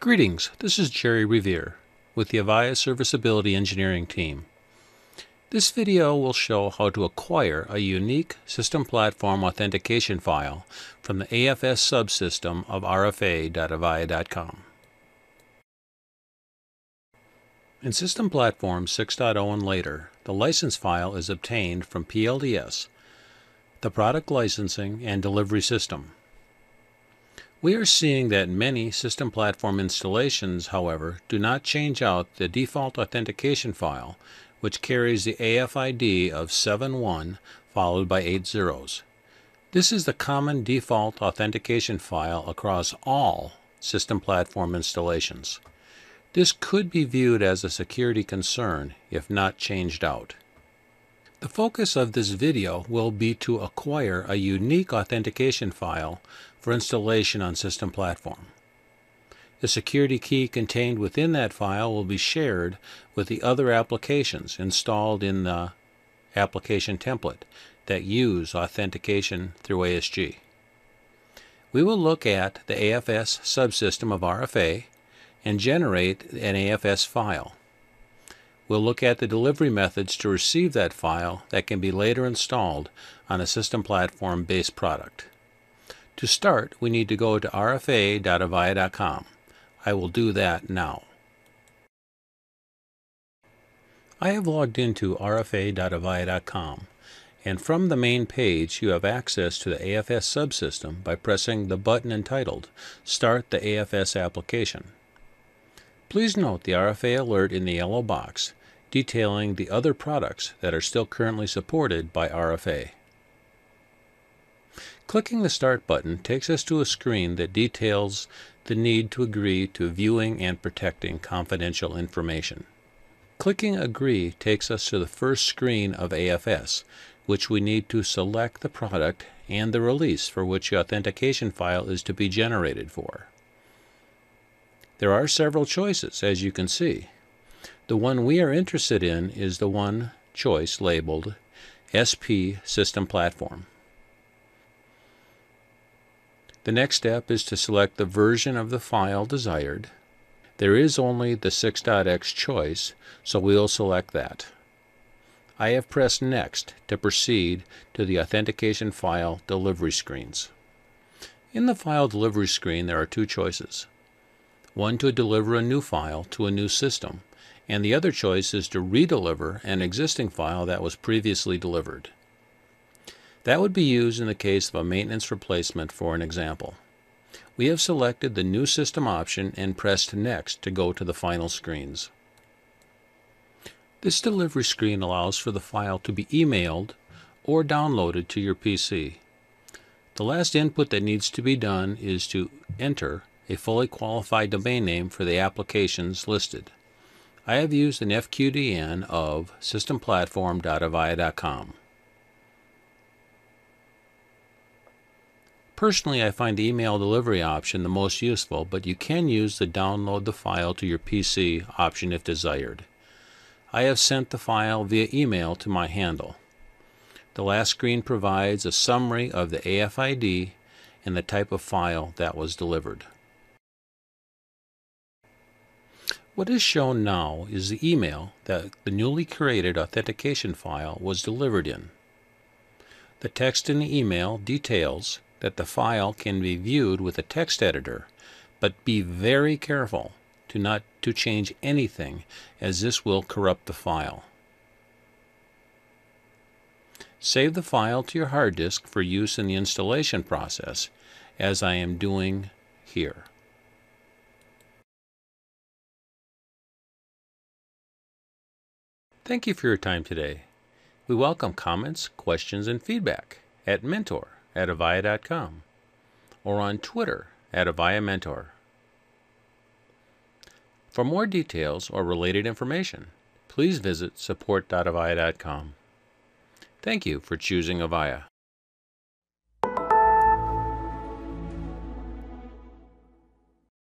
Greetings, this is Jerry Revier with the Avaya Serviceability Engineering team. This video will show how to acquire a unique System Platform Authentication file from the AFS subsystem of rfa.avaya.com. In System Platform 6.0 and later, the license file is obtained from PLDS, the product licensing and delivery system. We are seeing that many system platform installations, however, do not change out the default authentication file, which carries the AFID of 71 followed by 8 zeros. This is the common default authentication file across all system platform installations. This could be viewed as a security concern if not changed out. The focus of this video will be to acquire a unique authentication file for installation on system platform. The security key contained within that file will be shared with the other applications installed in the application template that use authentication through ASG. We will look at the AFS subsystem of RFA and generate an AFS file. We'll look at the delivery methods to receive that file that can be later installed on a system platform based product. To start, we need to go to rfa.avaya.com. I will do that now. I have logged into rfa.avaya.com and from the main page you have access to the AFS subsystem by pressing the button entitled Start the AFS application. Please note the RFA alert in the yellow box detailing the other products that are still currently supported by RFA. Clicking the Start button takes us to a screen that details the need to agree to viewing and protecting confidential information. Clicking Agree takes us to the first screen of AFS, which we need to select the product and the release for which the authentication file is to be generated for. There are several choices, as you can see. The one we are interested in is the one choice labeled SP System Platform. The next step is to select the version of the file desired. There is only the 6.x choice, so we'll select that. I have pressed Next to proceed to the authentication file delivery screens. In the file delivery screen there are two choices. One to deliver a new file to a new system, and the other choice is to redeliver an existing file that was previously delivered. That would be used in the case of a maintenance replacement for an example. We have selected the New System option and pressed Next to go to the final screens. This delivery screen allows for the file to be emailed or downloaded to your PC. The last input that needs to be done is to enter a fully qualified domain name for the applications listed. I have used an FQDN of systemplatform.avaya.com. Personally, I find the email delivery option the most useful, but you can use the download the file to your PC option if desired. I have sent the file via email to my handle. The last screen provides a summary of the AFID and the type of file that was delivered. What is shown now is the email that the newly created authentication file was delivered in. The text in the email details that the file can be viewed with a text editor, but be very careful to not to change anything as this will corrupt the file. Save the file to your hard disk for use in the installation process as I am doing here. Thank you for your time today. We welcome comments, questions, and feedback at mentor at avaya.com or on Twitter at Avaya Mentor. For more details or related information, please visit support.avaya.com. Thank you for choosing Avaya.